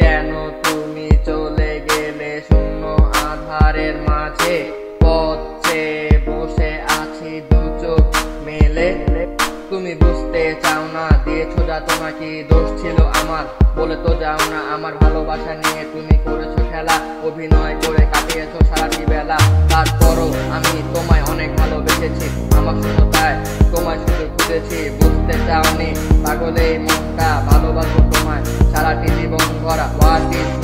কেন তুমি চলে গেলে? শূন্য আধারের মাঝে পথে বসে আছি দু চোখ মেলে। তুমি বুঝতে চাও না, দিয়েছ যা তোমাকে দোষ ছিল আমার। বলে তো যাও না, আমার ভালোবাসা নিয়ে তুমি করেছ খেলা, অভিনয় করে কাটিয়েছো সারাটি বেলা। তারপরও আমি তোমায় অনেক ভালোবেসেছি, আমার শুধু তাই তোমায় শুধু বুঝেছি বুঝতে চাওনি পাগলে মনটা, ভালোবাসো জীবন ভরা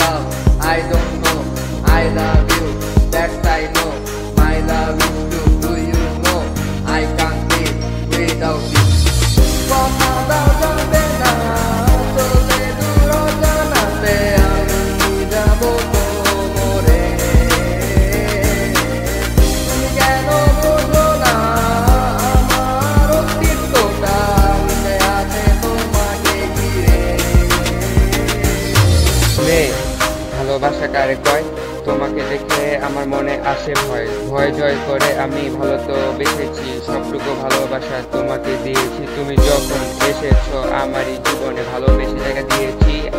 মেয়ে ভালোবাসা কারে কয়? তোমাকে দেখে আমার মনে আসে ভয়। ভয় জয় করে আমি ভালো তো বেসেছি সবটুকু ভালোবাসা তোমাকে দিয়েছি। তুমি যখন এসেছ, আমারই জীবনে ভালোবেসে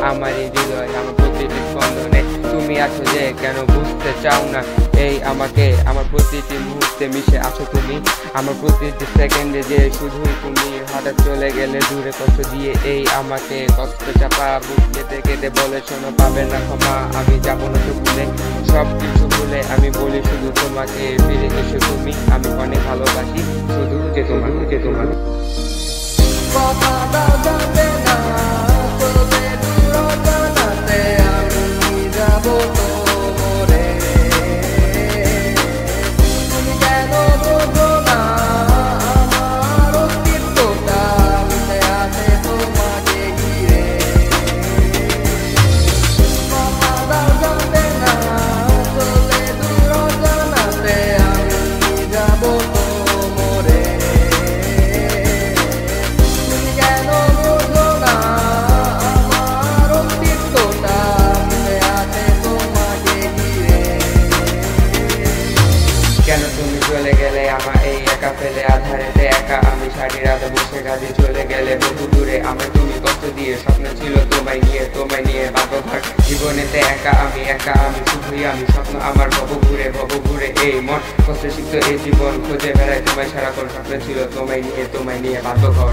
জায়গা এই হৃদয়, আমার প্রতিটি স্পন্দনে তুমি আছো যে কেন বুঝতে চাও না? এই আমাকে, আমার প্রতিটি মুহূর্তে মিশে আছো তুমি। আমার প্রতিটি সেকেন্ডে যে শুধুই তুমি হঠাৎ চলে গেলে দূরে কষ্ট দিয়ে এই আমাকে কষ্ট চাপা, বুক কেটে কেটে বলে, শোনো, পাবে না ক্ষমা, আমি যাব না তো ভুলে সব কিছু ভুলে আমি বলি, শুধু তোমাকে ফিরে এসো তুমি, আমি অনেক ভালোবাসি, শুধু যে তোমার যে তোমার ফেলে আধারেতে একা আমি সারি রাতে বসে কাজে চলে গেলে বহু দূরে। আমার তুমি কষ্ট দিয়ে স্বপ্ন ছিল তোমায় নিয়ে তোমায় নিয়ে বাবা ঘর জীবনেতে একা আমি একা আমি, শুধুই আমি স্বপ্ন আমার ভব ঘুরে ভব ঘুরে এই মন। কষ্ট শিখতো এই জীবন খুঁজে বেড়ায় তোমায় সারাক্ষণ স্বপ্ন ছিল তোমায় নিয়ে তোমায় নিয়ে বাধ্য ঘর